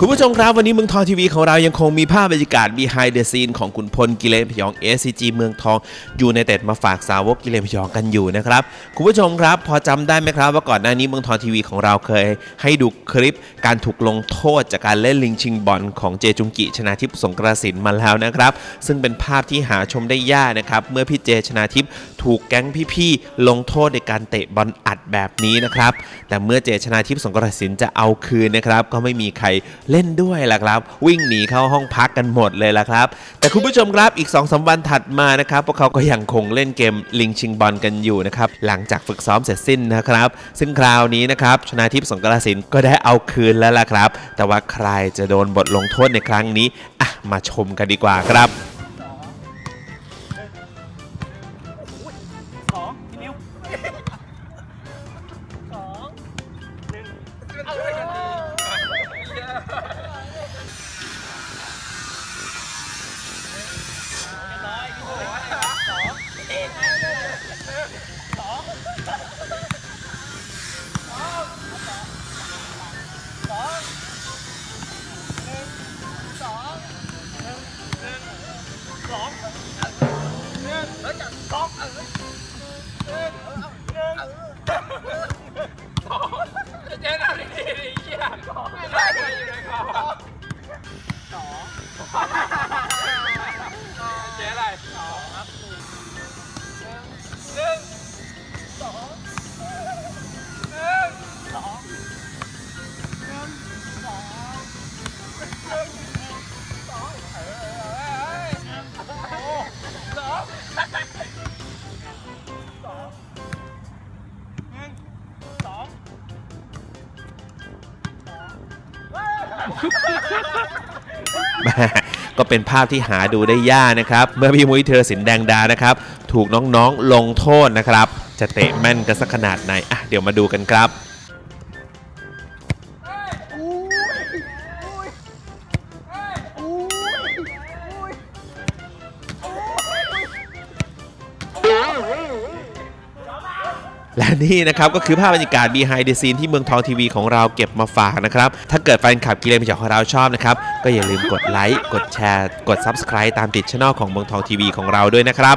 คุณผู้ชมครับ วันนี้เมืองทองทีวีของเรายังคงมีภาพบรรยากาศ behind the scene ของขุนพลกิเลนพยอง SCG เมืองทองยูในเต็ดมาฝากสาวกกิเลนพยองกันอยู่นะครับ คุณผู้ชมครับ พอจำได้ไหมครับ ว่าก่อนหน้านี้เมืองทองทีวีของเราเคย ให้ดูคลิปการถูกลงโทษจากการเล่นลิงชิงบอลของเจจุงกิชนาทิพย์สงกระสินมาแล้วนะครับ ซึ่งเป็นภาพที่หาชมได้ยากนะครับเมื่อพี่เจชนาทิพย์ถูกแก๊งพี่ๆลงโทษในการเตะบอลอัดแบบนี้นะครับแต่เมื่อเจชนาทิพย์สงกระสินจะเอาคืนนะครับก็ไม่มีใครเล่นด้วยล่ะครับ วิ่งหนีเข้าห้องพักกันหมดเลยล่ะครับ แต่คุณผู้ชมครับอีก2อสวันถัดมานะครับ พวกเขาก็ยังคงเล่นเกมลิงชิงบอลกันอยู่นะครับ หลังจากฝึกซ้อมเสร็จสิ้นนะครับ ซึ่งคราวนี้นะครับชนาทิพย์สงกรสินก็ได้เอาคืนแล้วล่ะครับ แต่ว่าใครจะโดนบทลงโทษในครั้งนี้อะมาชมกันดีกว่าครับสองสองหนึ่ องเจ๊อะ ก็เป็นภาพที่หาดูได้ยากนะครับ เมื่อพี่มุ้ยเธอสินแดงดานะครับ ถูกน้องๆลงโทษนะครับ จะเตะแม่นกันสักขนาดไหนอะเดี๋ยวมาดูกันครับ และนี่นะครับก็คือภาพบรรยากาศ behind the scene ที่เมืองทองทีวีของเราเก็บมาฝากนะครับ ถ้าเกิดแฟนคลับกีฬาพิจารของเราชอบนะครับ ก็อย่าลืมกดไลค์ กดแชร์ กด subscribe ตามติดช่องของเมืองทองทีวีของเราด้วยนะครับ